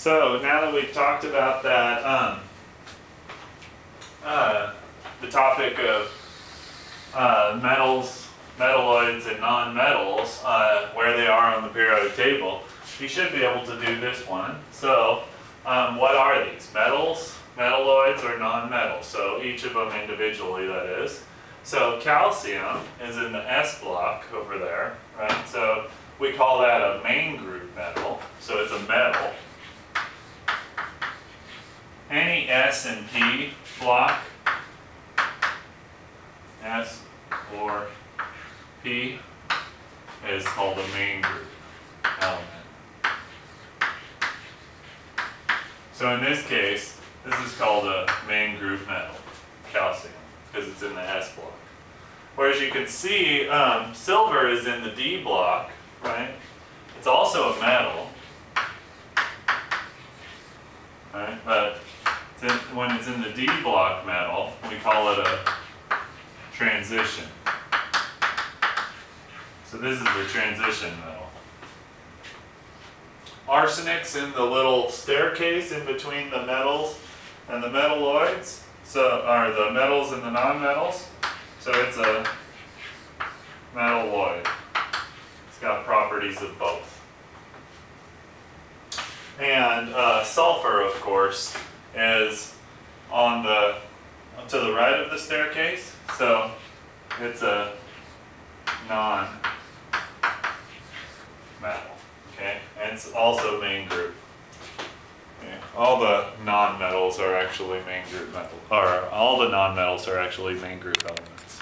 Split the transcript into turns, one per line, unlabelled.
So now that we've talked about that, um, uh, the topic of uh, metals, metalloids, and non-metals, uh, where they are on the periodic table, you should be able to do this one. So, um, what are these? Metals, metalloids, or non-metals? So each of them individually, that is. So calcium is in the S block over there, right? So we call that a main group metal. So it's a metal. Any S and P block, S or P, is called a main group element. So in this case, this is called a main group metal, calcium, because it's in the S block. Whereas you can see, um, silver is in the D block, right? It's also a metal, right? But in, when it's in the D block metal, we call it a transition. So this is the transition metal. Arsenic's in the little staircase in between the metals and the metalloids, so, are the metals and the non-metals. So it's a metalloid. It's got properties of both. And uh, sulfur, of course, is on the to the right of the staircase. So it's a non-metal. Okay, and it's also main group. Okay. All the non-metals are actually main group metal, or all the non-metals are actually main group elements.